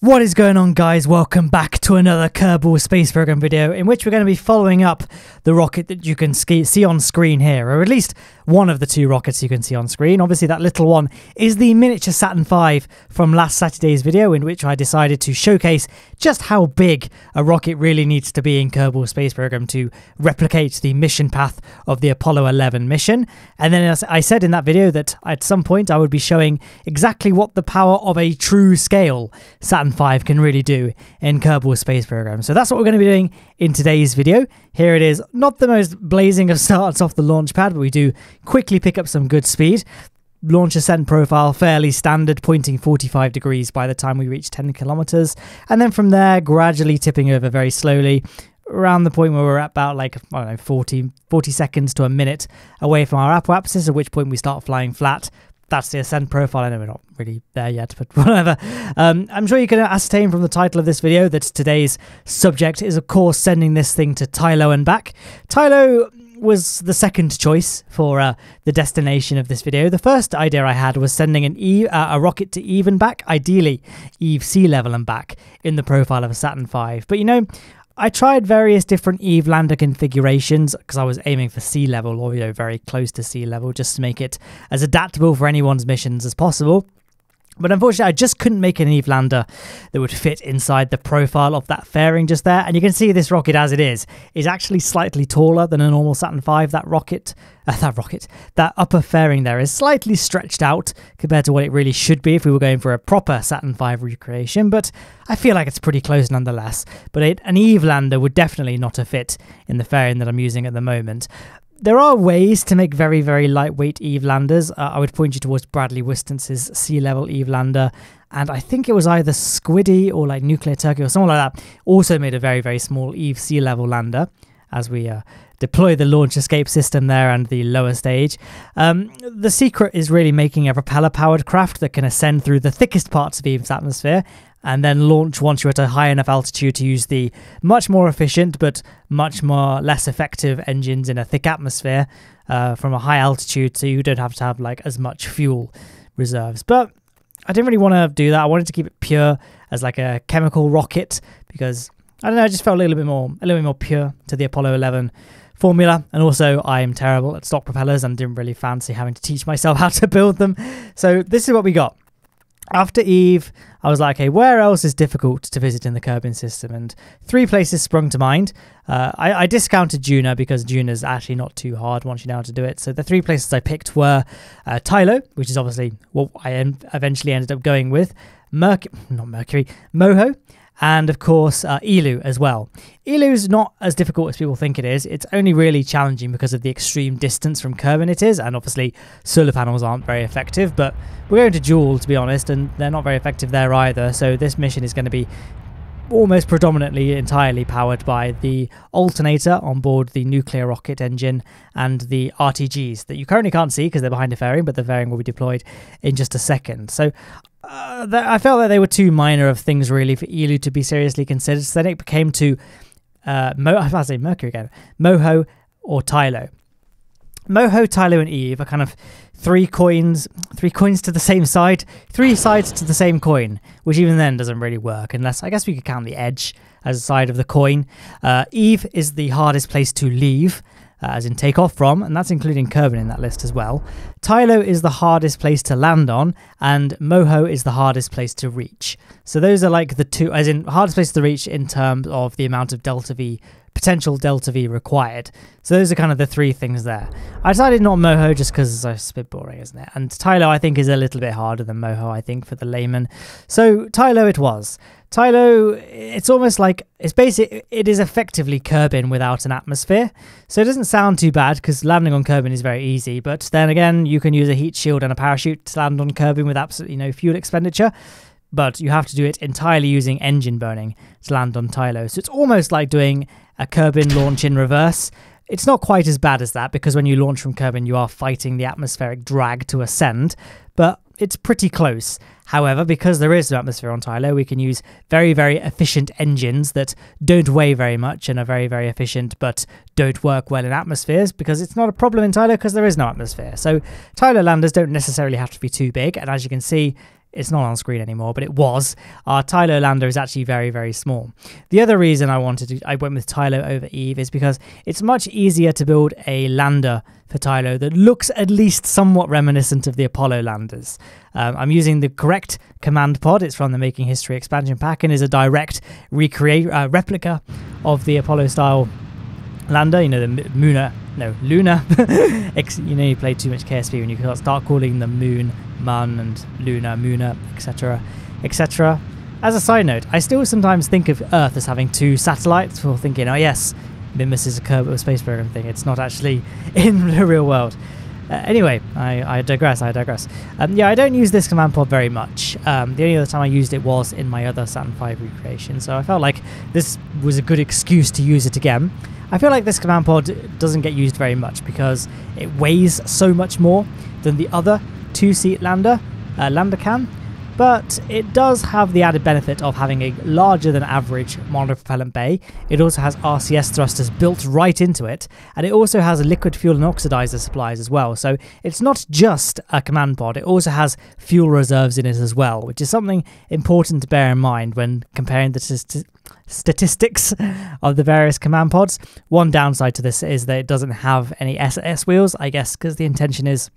What is going on guys? Welcome back to another Kerbal Space Program video in which we're going to be following up the rocket that you can see on screen here, or at least one of the two rockets you can see on screen. Obviously that little one is the miniature Saturn V from last Saturday's video in which I decided to showcase just how big a rocket really needs to be in Kerbal Space Program to replicate the mission path of the Apollo 11 mission. And then I said in that video that at some point I would be showing exactly what the power of a true scale Saturn V can really do in Kerbal Space Program. So that's what we're going to be doing in today's video. Here it is, not the most blazing of starts off the launch pad, but we do quickly pick up some good speed. Launch ascent profile fairly standard, pointing 45 degrees by the time we reach 10 kilometers, and then from there, gradually tipping over very slowly around the point where we're at about like I don't know 40 40 seconds to a minute away from our apoapsis at which point we start flying flat that's the ascent profile. I know we're not really there yet, but whatever. Um, I'm sure you can ascertain from the title of this video that today's subject is, of course, sending this thing to Tylo and back. Tylo was the second choice for uh, the destination of this video. The first idea I had was sending an Eve, uh, a rocket to Eve and back, ideally Eve sea level and back in the profile of a Saturn V. But you know, I tried various different Eve lander configurations because I was aiming for sea level or, you know, very close to sea level just to make it as adaptable for anyone's missions as possible. But unfortunately, I just couldn't make an Eve lander that would fit inside the profile of that fairing just there. And you can see this rocket as it is, is actually slightly taller than a normal Saturn V. That rocket, uh, that rocket, that upper fairing there is slightly stretched out compared to what it really should be if we were going for a proper Saturn V recreation. But I feel like it's pretty close nonetheless. But it, an Eve lander would definitely not have fit in the fairing that I'm using at the moment there are ways to make very, very lightweight Eve landers. Uh, I would point you towards Bradley Whistance's sea level Eve lander. And I think it was either Squiddy or like Nuclear Turkey or something like that. Also made a very, very small Eve sea level lander as we uh, deploy the launch escape system there and the lower stage. Um, the secret is really making a propeller powered craft that can ascend through the thickest parts of Eve's atmosphere and then launch once you're at a high enough altitude to use the much more efficient but much more less effective engines in a thick atmosphere uh, from a high altitude so you don't have to have like as much fuel reserves. But i didn't really want to do that. I wanted to keep it pure as like a chemical rocket because i don't know i just felt a little bit more a little bit more pure to the apollo 11 formula. And also i'm terrible at stock propellers and didn't really fancy having to teach myself how to build them. So this is what we got after Eve, I was like, okay, where else is difficult to visit in the Kerbin system? And three places sprung to mind. Uh, I, I, discounted Duna because Duna is actually not too hard once you know how to do it. So the three places I picked were uh, Tylo, which is obviously what I en- eventually ended up going with, Merc- not Mercury, Moho, and of course uh, Eeloo as well. Eeloo is not as difficult as people think it is. It's only really challenging because of the extreme distance from Kerbin it is, and obviously solar panels aren't very effective. But we're going to Jool to be honest, and they're not very effective there either. So this mission is going to be almost predominantly entirely powered by the alternator on board the nuclear rocket engine and the RTGs that you currently can't see because they're behind the fairing, but the fairing will be deployed in just a second. So uh, I felt that they were too minor of things really for Eeloo to be seriously considered. So then it became to uh, Mo- I was say Mercury again, Moho or Tylo. Moho, Tylo, and Eve are kind of three coins, three coins to the same side, three sides to the same coin, which even then doesn't really work unless I guess we could count the edge as a side of the coin. Uh, Eve is the hardest place to leave, uh, as in take off from, and that's including Kerbin in that list as well. Tylo is the hardest place to land on, and Moho is the hardest place to reach. So those are like the two, as in hardest place to reach in terms of the amount of delta V potential delta V required. So those are kind of the three things there. I decided not Moho just because it's a bit boring, isn't it? And Tylo I think is a little bit harder than Moho, I think, for the layman. So Tylo it was. Tylo, it's almost like it's basic. It is effectively Kerbin without an atmosphere, so it doesn't sound too bad because landing on Kerbin is very easy. But then again, you can use a heat shield and a parachute to land on Kerbin with absolutely no fuel expenditure but you have to do it entirely using engine burning to land on Tylo. So it's almost like doing a Kerbin launch in reverse. It's not quite as bad as that because when you launch from Kerbin, you are fighting the atmospheric drag to ascend, but it's pretty close. However, because there is no atmosphere on Tylo, we can use very, very efficient engines that don't weigh very much and are very, very efficient but don't work well in atmospheres because it's not a problem in Tylo because there is no atmosphere. So Tylo landers don't necessarily have to be too big, and as you can see, it's not on screen anymore, but it was. Our Tylo lander is actually very, very small. The other reason I wanted to, I went with Tylo over Eve is because it's much easier to build a lander for Tylo that looks at least somewhat reminiscent of the Apollo landers. Um, I'm using the correct command pod. It's from the Making History expansion pack and is a direct recreate uh, replica of the Apollo style lander. You know the Muna, no Luna. you know you play too much KSP when you start calling the Moon Mun and Luna, Muna, etc., etc. As a side note, I still sometimes think of Earth as having two satellites for thinking, oh yes, Minmus is a Kerbal Space Program thing. It's not actually in the real world. Uh, anyway, I, I, digress, I digress. Um, yeah, I don't use this command pod very much. Um, the only other time I used it was in my other Saturn V recreation, so I felt like this was a good excuse to use it again. I feel like this command pod doesn't get used very much because it weighs so much more than the other two-seat lander, uh, lander can, but it does have the added benefit of having a larger than average monopropellant bay. It also has RCS thrusters built right into it, and it also has a liquid fuel and oxidizer supplies as well. So it's not just a command pod, it also has fuel reserves in it as well, which is something important to bear in mind when comparing the st- statistics of the various command pods. One downside to this is that it doesn't have any SAS wheels, I guess, because the intention is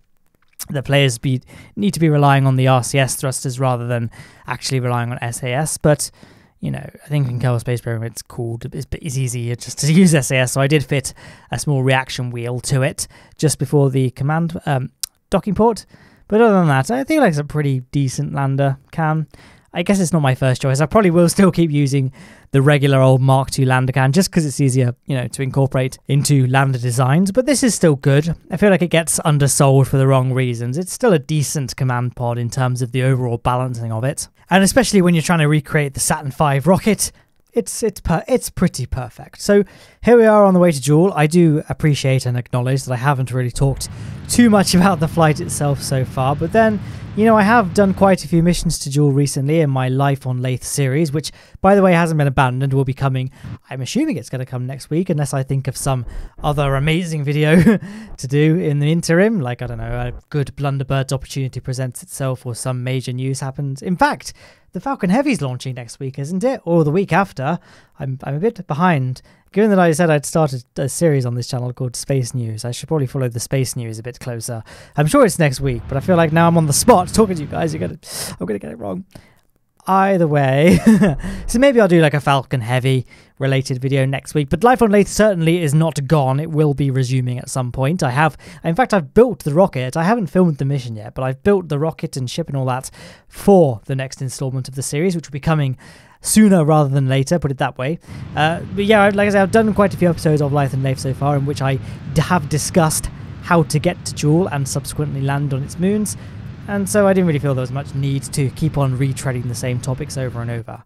the players be need to be relying on the RCS thrusters rather than actually relying on SAS. But you know, I think in Kerbal Space Program it's called it's, it's easier just to use SAS. So I did fit a small reaction wheel to it just before the command um, docking port. But other than that, I think like it's a pretty decent lander can. I guess it's not my first choice. I probably will still keep using the regular old Mark II lander can just because it's easier, you know, to incorporate into lander designs. But this is still good. I feel like it gets undersold for the wrong reasons. It's still a decent command pod in terms of the overall balancing of it. And especially when you're trying to recreate the Saturn V rocket, it's it's per- it's pretty perfect. So here we are on the way to Jool. I do appreciate and acknowledge that I haven't really talked too much about the flight itself so far, but then you know, I have done quite a few missions to Jool recently in my Life on Laythe series, which, by the way, hasn't been abandoned, will be coming. I'm assuming it's going to come next week, unless I think of some other amazing video to do in the interim. Like, I don't know, a good Blunderbird's opportunity presents itself or some major news happens. In fact, the Falcon Heavy's launching next week, isn't it? Or the week after. I'm, I'm a bit behind Given that I said I'd started a series on this channel called Space News, I should probably follow the space news a bit closer. I'm sure it's next week, but I feel like now I'm on the spot talking to you guys. You're gonna, I'm gonna get it wrong. Either way, so maybe I'll do like a Falcon Heavy related video next week. But Life on Laythe certainly is not gone. It will be resuming at some point. I have, in fact, I've built the rocket. I haven't filmed the mission yet, but I've built the rocket and ship and all that for the next installment of the series, which will be coming sooner rather than later, put it that way. Uh, but yeah, like I said, I've done quite a few episodes of Life and Laythe so far in which I have discussed how to get to Jool and subsequently land on its moons. And so I didn't really feel there was much need to keep on retreading the same topics over and over.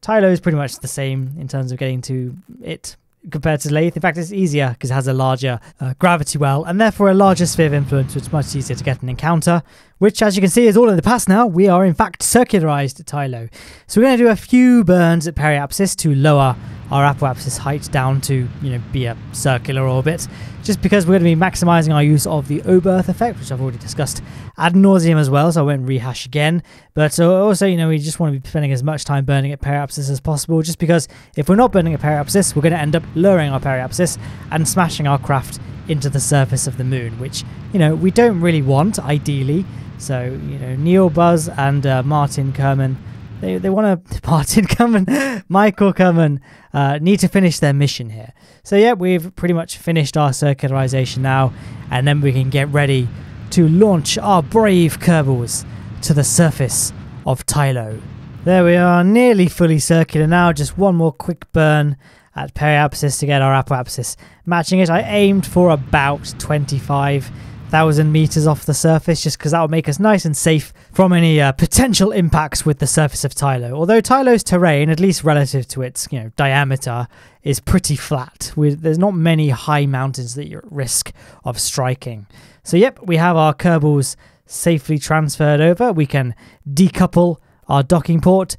Tylo is pretty much the same in terms of getting to it compared to Laythe. In fact, it's easier because it has a larger uh, gravity well and therefore a larger sphere of influence, which is much easier to get an encounter, which, as you can see, is all in the past now. We are, in fact, circularized at Tylo. So we're going to do a few burns at periapsis to lower our apoapsis height down to, you know, be a circular orbit, just because we're going to be maximizing our use of the Oberth effect, which I've already discussed ad nauseum as well, so I won't rehash again. But uh, also, you know, we just want to be spending as much time burning at periapsis as possible, just because if we're not burning at periapsis, we're going to end up lowering our periapsis and smashing our craft into the surface of the moon, which, you know, we don't really want, ideally. So, you know, Neil Buzz and uh, Martin Kerman they, they want to Martin Kerman, Michael Kerman uh, need to finish their mission here. So yeah, we've pretty much finished our circularization now, and then we can get ready to launch our brave Kerbals to the surface of Tylo. There we are, nearly fully circular now, just one more quick burn at periapsis to get our apoapsis matching it. I aimed for about 25 thousand meters off the surface just because that will make us nice and safe from any uh, potential impacts with the surface of Tylo. Although Tylo's terrain, at least relative to its you know diameter, is pretty flat. With there's not many high mountains that you're at risk of striking. So yep, we have our Kerbals safely transferred over. We can decouple our docking port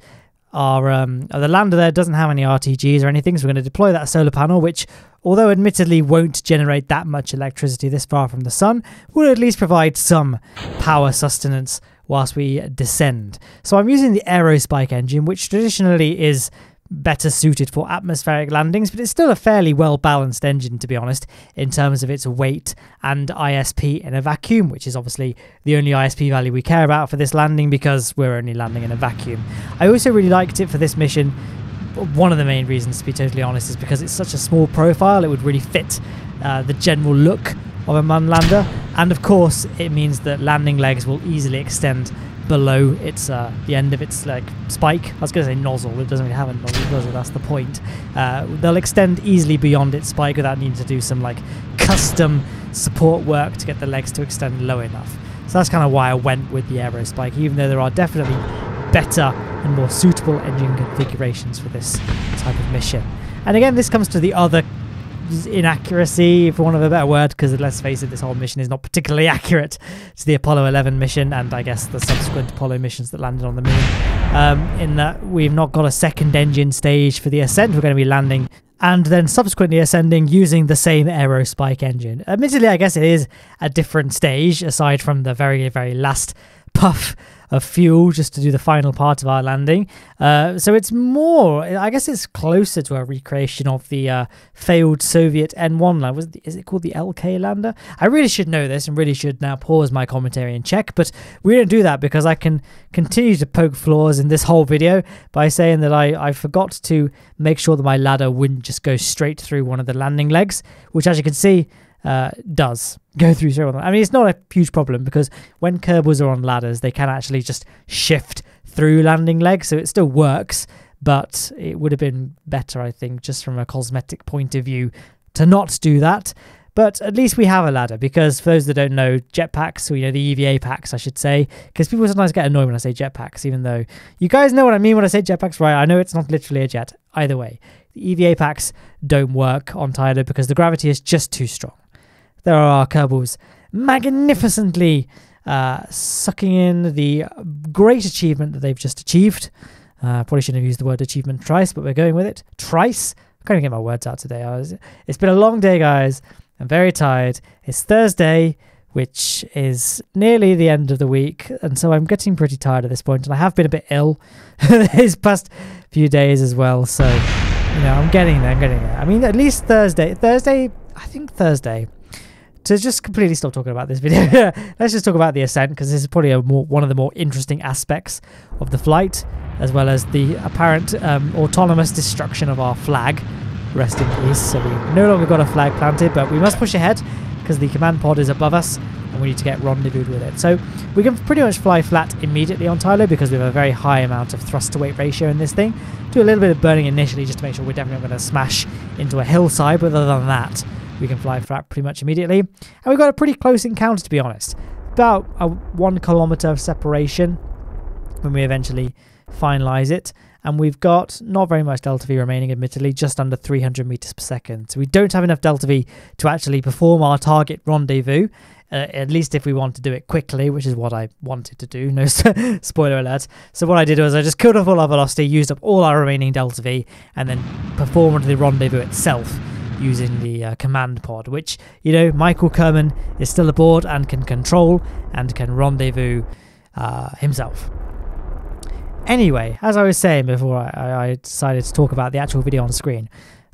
our um, the lander there doesn't have any RTGs or anything, so we're going to deploy that solar panel, which, although admittedly won't generate that much electricity this far from the sun, will at least provide some power sustenance whilst we descend. So I'm using the Aerospike engine, which traditionally is better suited for atmospheric landings, but it's still a fairly well balanced engine, to be honest, in terms of its weight and ISP in a vacuum, which is obviously the only ISP value we care about for this landing because we're only landing in a vacuum. I also really liked it for this mission. One of the main reasons, to be totally honest, is because it's such a small profile, it would really fit uh, the general look of a manned lander, and of course, it means that landing legs will easily extend below its uh, the end of its like spike. I was going to say nozzle. It doesn't really have a nozzle, does it? That's the point. Uh, they'll extend easily beyond its spike without needing to do some like custom support work to get the legs to extend low enough. So that's kind of why I went with the aero spike, even though there are definitely better and more suitable engine configurations for this type of mission. And again, this comes to the other inaccuracy, for want of a better word, because let's face it, this whole mission is not particularly accurate to the Apollo 11 mission and I guess the subsequent Apollo missions that landed on the moon. Um, in that we've not got a second engine stage for the ascent, we're going to be landing and then subsequently ascending using the same Aerospike engine. Admittedly, I guess it is a different stage aside from the very, very last puff of fuel just to do the final part of our landing. Uh, so it's more, I guess it's closer to a recreation of the uh, failed Soviet N1 lander. Was it, is it called the LK lander? I really should know this and really should now pause my commentary and check, but we don't do that because I can continue to poke flaws in this whole video by saying that I, I forgot to make sure that my ladder wouldn't just go straight through one of the landing legs, which as you can see, uh, does go through zero. I mean, it's not a huge problem because when Kerbals are on ladders, they can actually just shift through landing legs, so it still works. But it would have been better, I think, just from a cosmetic point of view, to not do that. But at least we have a ladder because for those that don't know, jetpacks, or you know, the EVA packs, I should say, because people sometimes get annoyed when I say jetpacks, even though you guys know what I mean when I say jetpacks, right? I know it's not literally a jet. Either way, the EVA packs don't work on Tylo because the gravity is just too strong there are our Kerbals magnificently uh, sucking in the great achievement that they've just achieved. Uh, probably shouldn't have used the word achievement twice, but we're going with it. Trice. I can't even get my words out today. Was, it's been a long day, guys. I'm very tired. It's Thursday, which is nearly the end of the week, and so I'm getting pretty tired at this point. And I have been a bit ill these past few days as well. So, you know, I'm getting there. I'm getting there. I mean, at least Thursday. Thursday. I think Thursday to just completely stop talking about this video, let's just talk about the ascent because this is probably more, one of the more interesting aspects of the flight, as well as the apparent um, autonomous destruction of our flag. Rest in peace. So we no longer got a flag planted, but we must push ahead because the command pod is above us and we need to get rendezvoused with it. So we can pretty much fly flat immediately on Tylo because we have a very high amount of thrust to weight ratio in this thing. Do a little bit of burning initially just to make sure we're definitely not going to smash into a hillside, but other than that, we can fly flat pretty much immediately. And we've got a pretty close encounter, to be honest. About a one kilometer of separation when we eventually finalize it. And we've got not very much delta V remaining, admittedly, just under 300 meters per second. So we don't have enough delta V to actually perform our target rendezvous. Uh, at least if we want to do it quickly, which is what I wanted to do. No spoiler alert. So what I did was I just killed off all our velocity, used up all our remaining delta V, and then performed the rendezvous itself using the uh, command pod, which, you know, Michael Kerman is still aboard and can control and can rendezvous uh, himself. Anyway, as I was saying before I, I, decided to talk about the actual video on screen,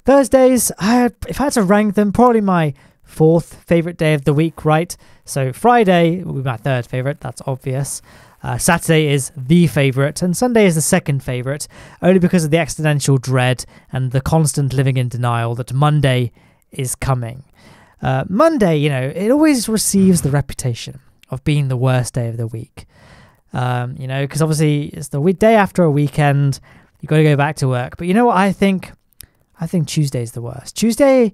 Thursdays, I, had, if I had to rank them, probably my fourth favourite day of the week, right? So Friday will be my third favourite, that's obvious. Uh, Saturday is the favourite, and Sunday is the second favourite, only because of the existential dread and the constant living in denial that Monday is coming. Uh, Monday, you know, it always receives the reputation of being the worst day of the week. Um, you know, because obviously it's the week day after a weekend, you got to go back to work. But you know what I think? I think Tuesday's the worst. Tuesday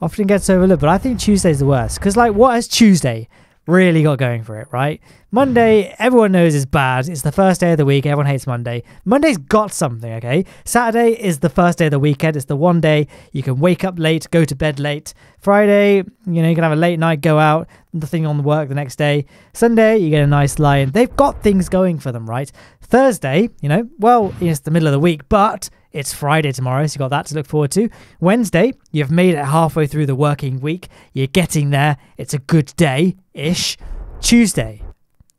often gets overlooked, but I think Tuesday's the worst. Because, like, what has Tuesday really got going for it, right? Monday, mm-hmm. everyone knows is bad. It's the first day of the week. Everyone hates Monday. Monday's got something, okay? Saturday is the first day of the weekend. It's the one day you can wake up late, go to bed late. Friday, you know, you can have a late night, go out, nothing on the work the next day. Sunday, you get a nice lie in. They've got things going for them, right? Thursday, you know, well, it's the middle of the week, but it's Friday tomorrow, so you've got that to look forward to. Wednesday, you've made it halfway through the working week. You're getting there. It's a good day ish. Tuesday,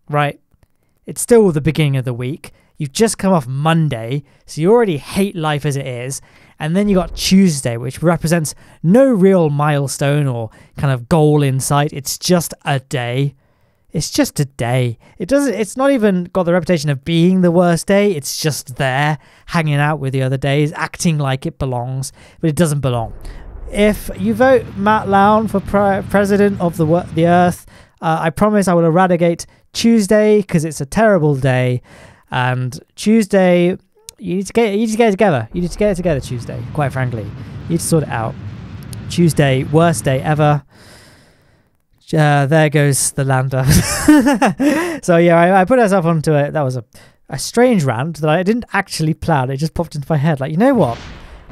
right? it's still the beginning of the week. You've just come off Monday, so you already hate life as it is. And then you got Tuesday, which represents no real milestone or kind of goal in sight. It's just a day. It's just a day. It doesn't it's not even got the reputation of being the worst day. It's just there, hanging out with the other days, acting like it belongs, but it doesn't belong. If you vote Matt Lowne for pre- president of the the earth, uh, I promise I will eradicate Tuesday because it's a terrible day. And Tuesday, you need to get you need to get it together. You need to get it together Tuesday. Quite frankly, you need to sort it out. Tuesday, worst day ever. Uh, there goes the lander. so yeah, I, I put myself onto it. That was a, a strange rant that I didn't actually plan. It just popped into my head. Like, you know what?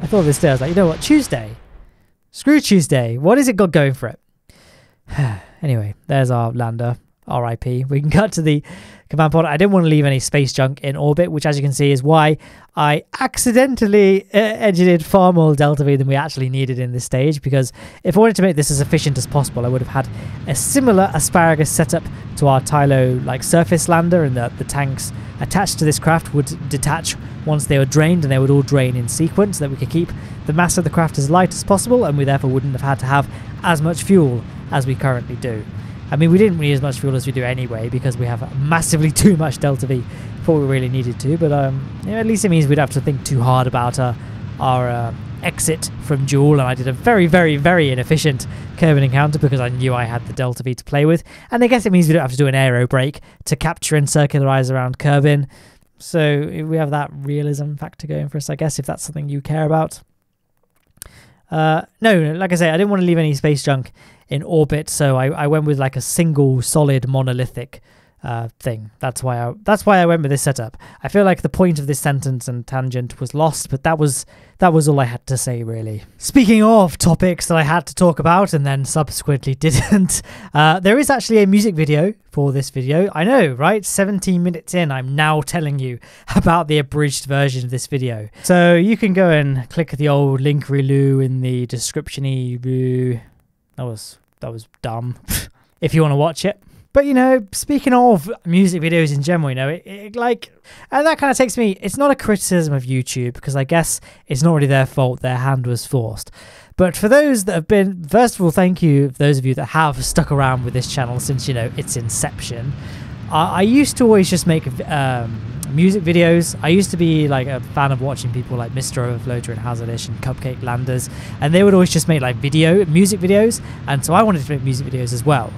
I thought this day. I was like, you know what? Tuesday. Screw Tuesday. What has it got going for it? anyway, there's our lander. RIP. We can cut to the command pod. I didn't want to leave any space junk in orbit, which, as you can see, is why I accidentally uh, far more Delta V than we actually needed in this stage. Because if I wanted to make this as efficient as possible, I would have had a similar asparagus setup to our Tylo like surface lander, and the, the tanks attached to this craft would detach once they were drained, and they would all drain in sequence, so that we could keep the mass of the craft as light as possible, and we therefore wouldn't have had to have as much fuel as we currently do. I mean, we didn't need as much fuel as we do anyway because we have massively too much Delta V for we really needed to. But um, at least it means we'd have to think too hard about uh, our uh, exit from Jool. And I did a very, very, very inefficient Kerbin encounter because I knew I had the Delta V to play with. And I guess it means we don't have to do an aero brake to capture and circularize around Kerbin. So we have that realism factor going for us, I guess, if that's something you care about. Uh, no, like I say, I didn't want to leave any space junk in orbit, so I, I went with like a single solid monolithic uh, thing. That's why I that's why I went with this setup. I feel like the point of this sentence and tangent was lost, but that was that was all I had to say really. Speaking of topics that I had to talk about and then subsequently didn't, uh, there is actually a music video for this video. I know, right? 17 minutes in, I'm now telling you about the abridged version of this video. So you can go and click the old link relu in the description that was that was dumb. if you want to watch it. But you know, speaking of music videos in general, you know, it, it, like, and that kind of takes me. It's not a criticism of YouTube because I guess it's not really their fault. Their hand was forced. But for those that have been, first of all, thank you those of you that have stuck around with this channel since you know its inception. I, I used to always just make um, music videos. I used to be like a fan of watching people like Mr. Overfloater and Hazardish and Cupcake Landers, and they would always just make like video music videos, and so I wanted to make music videos as well.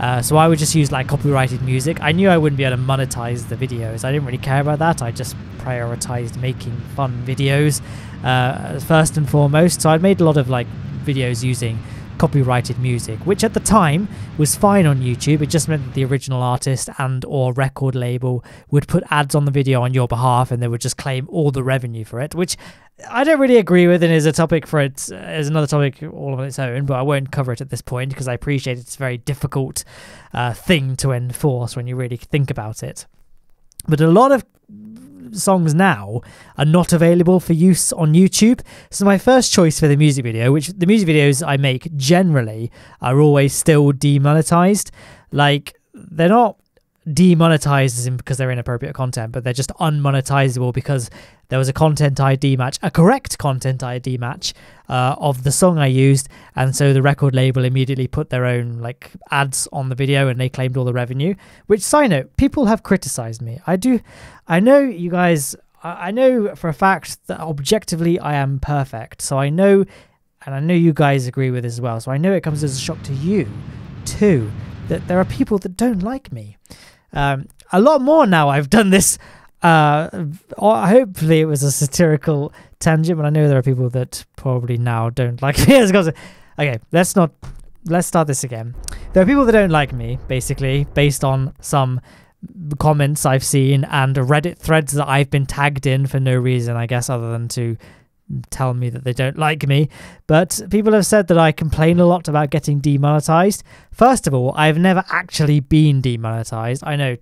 Uh, so I would just use like copyrighted music. I knew I wouldn't be able to monetize the videos. I didn't really care about that. I just prioritized making fun videos uh, first and foremost. So I made a lot of like videos using copyrighted music, which at the time was fine on YouTube. It just meant that the original artist and or record label would put ads on the video on your behalf and they would just claim all the revenue for it, which I don't really agree with and is a topic for it as another topic all on its own, but I won't cover it at this point because I appreciate it's a very difficult uh, thing to enforce when you really think about it. But a lot of songs now are not available for use on YouTube. So my first choice for the music video, which the music videos I make generally are always still demonetized. Like they're not demonetized because they're inappropriate content, but they're just unmonetizable because there was a content ID match, a correct content ID match uh, of the song I used, and so the record label immediately put their own like ads on the video, and they claimed all the revenue. Which side note, people have criticized me. I do, I know you guys. I know for a fact that objectively I am perfect, so I know, and I know you guys agree with this as well. So I know it comes as a shock to you, too, that there are people that don't like me. Um, a lot more now. I've done this. Uh, hopefully, it was a satirical tangent, but I know there are people that probably now don't like me. okay, let's not. Let's start this again. There are people that don't like me, basically, based on some comments I've seen and Reddit threads that I've been tagged in for no reason, I guess, other than to tell me that they don't like me. But people have said that I complain a lot about getting demonetized. First of all, I've never actually been demonetized. I know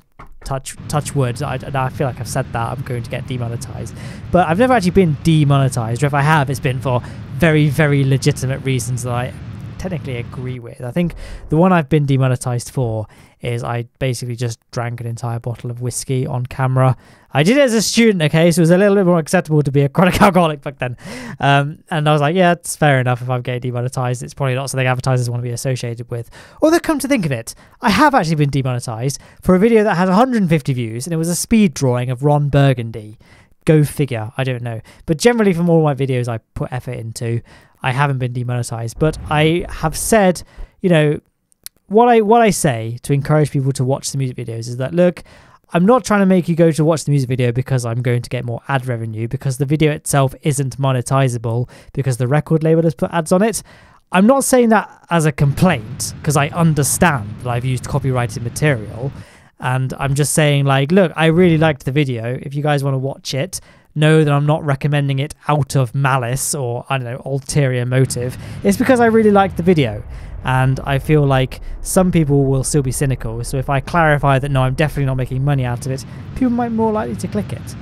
touch touch wood. I, I feel like I've said that I'm going to get demonetized, but I've never actually been demonetized. Or if I have, it's been for very very legitimate reasons that I technically agree with. I think the one I've been demonetized for is I basically just drank an entire bottle of whiskey on camera. I did it as a student, okay, so it was a little bit more acceptable to be a chronic alcoholic back then. Um, and I was like, yeah, it's fair enough if I'm getting demonetized. It's probably not something advertisers want to be associated with. Although, come to think of it, I have actually been demonetized for a video that had 150 views, and it was a speed drawing of Ron Burgundy. Go figure, I don't know. But generally, from all my videos I put effort into, I haven't been demonetized. But I have said, you know, what I what I say to encourage people to watch the music videos is that look, I'm not trying to make you go to watch the music video because I'm going to get more ad revenue because the video itself isn't monetizable because the record label has put ads on it. I'm not saying that as a complaint because I understand that I've used copyrighted material and I'm just saying like look, I really liked the video. If you guys want to watch it, know that I'm not recommending it out of malice or I don't know, ulterior motive. It's because I really liked the video and I feel like some people will still be cynical. So if I clarify that no, I'm definitely not making money out of it, people might more likely to click it.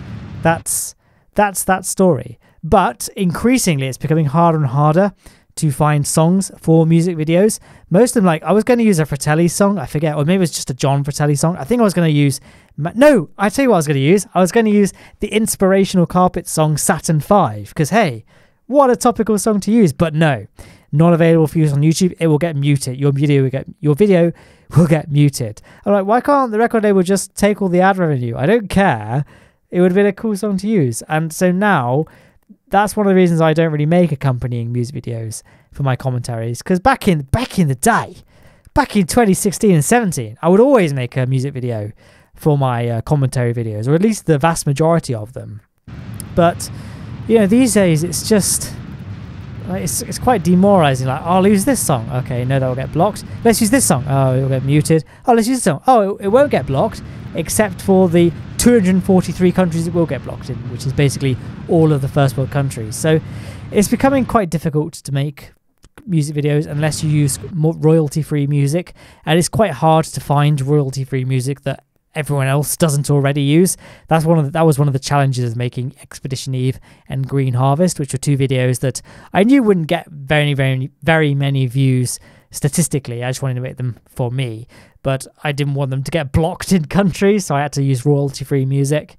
That's that's that story. But increasingly, it's becoming harder and harder to find songs for music videos. Most of them, like I was going to use a Fratelli song, I forget, or maybe it was just a Jon Fratelli song. I think I was going to use. No, I tell you what I was going to use. I was going to use the inspirational carpet song Saturn Five because hey, what a topical song to use. But no, not available for use on YouTube, it will get muted. Your video will get your video will get muted. I'm like, why can't the record label just take all the ad revenue? I don't care. It would have been a cool song to use. And so now that's one of the reasons I don't really make accompanying music videos for my commentaries. Because back in back in the day, back in 2016 and 17, I would always make a music video for my uh, commentary videos, or at least the vast majority of them. But you know, these days it's just like it's, it's quite demoralizing. Like, oh, I'll use this song. Okay, no, that will get blocked. Let's use this song. Oh, it will get muted. Oh, let's use this song. Oh, it, it won't get blocked, except for the 243 countries it will get blocked in, which is basically all of the first world countries. So it's becoming quite difficult to make music videos unless you use royalty free music, and it's quite hard to find royalty free music that everyone else doesn't already use. That's one of the, that was one of the challenges of making Expedition Eve and Green Harvest, which were two videos that I knew wouldn't get very very very many views statistically. I just wanted to make them for me, but I didn't want them to get blocked in countries, so I had to use royalty-free music.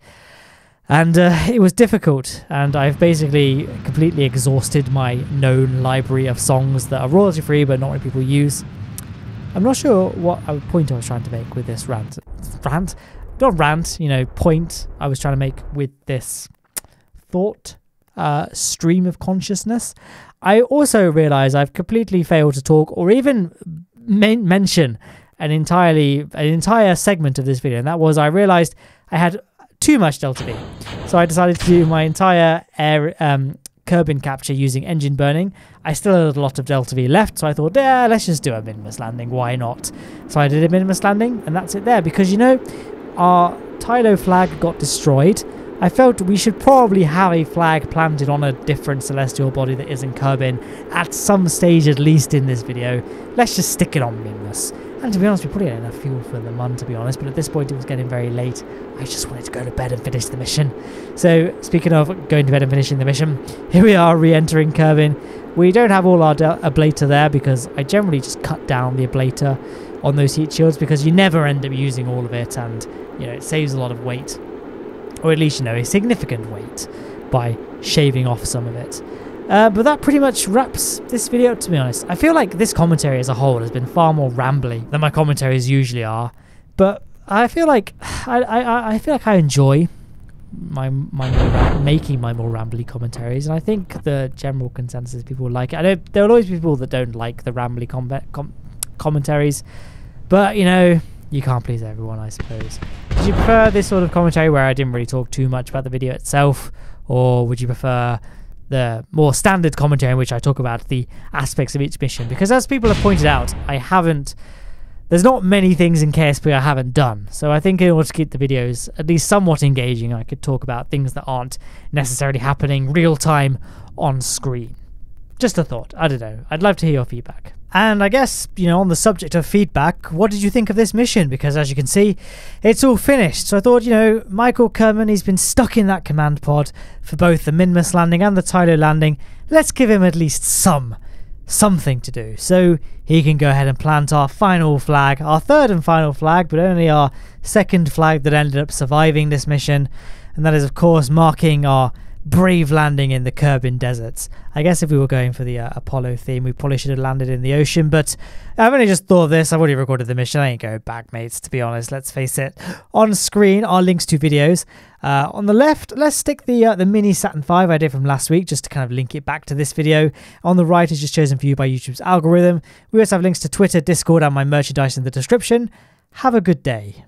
And uh, it was difficult, and I've basically completely exhausted my known library of songs that are royalty free but not many people use. I'm not sure what point I was trying to make with this rant. Rant? Not rant, you know, point I was trying to make with this thought uh, stream of consciousness. I also realize I've completely failed to talk or even men- mention an entirely an entire segment of this video, and that was I realized I had too much delta V, so I decided to do my entire air um, Kerbin capture using engine burning. I still had a lot of Delta V left, so I thought, yeah, let's just do a Minmus landing. Why not? So I did a Minmus landing, and that's it there. Because, you know, our Tylo flag got destroyed. I felt we should probably have a flag planted on a different celestial body that isn't Kerbin at some stage at least in this video. Let's just stick it on Minmus. And to be honest, we probably had enough fuel for the Mun, to be honest, but at this point it was getting very late. I just wanted to go to bed and finish the mission. So, speaking of going to bed and finishing the mission, here we are re-entering Kerbin. We don't have all our ablator there because I generally just cut down the ablator on those heat shields because you never end up using all of it and, you know, it saves a lot of weight. Or at least, you know, a significant weight by shaving off some of it. Uh, but that pretty much wraps this video up, to be honest. I feel like this commentary as a whole has been far more rambly than my commentaries usually are. But I feel like I, I, I feel like I enjoy my my more making my more rambly commentaries, and I think the general consensus people like it. I know there will always be people that don't like the rambly com- com- commentaries, but you know you can't please everyone, I suppose. Did you prefer this sort of commentary where I didn't really talk too much about the video itself, or would you prefer the more standard commentary in which I talk about the aspects of each mission. Because as people have pointed out, I haven't. There's not many things in KSP I haven't done. So I think in order to keep the videos at least somewhat engaging, I could talk about things that aren't necessarily happening real time on screen. Just a thought. I don't know. I'd love to hear your feedback. And I guess, you know, on the subject of feedback, what did you think of this mission? Because as you can see, it's all finished. So I thought, you know, Michael Kerman, he's been stuck in that command pod for both the Minmus landing and the Tylo landing. Let's give him at least some something to do. So he can go ahead and plant our final flag, our third and final flag, but only our second flag that ended up surviving this mission. And that is, of course, marking our brave landing in the Kerbin deserts. I guess if we were going for the uh, Apollo theme, we probably should have landed in the ocean, but I've only just thought of this. I've already recorded the mission. I ain't going back, mates, to be honest. Let's face it. On screen are links to videos. Uh, on the left, let's stick the uh, the mini Saturn V I did from last week just to kind of link it back to this video. On the right is just chosen for you by YouTube's algorithm. We also have links to Twitter, Discord, and my merchandise in the description. Have a good day.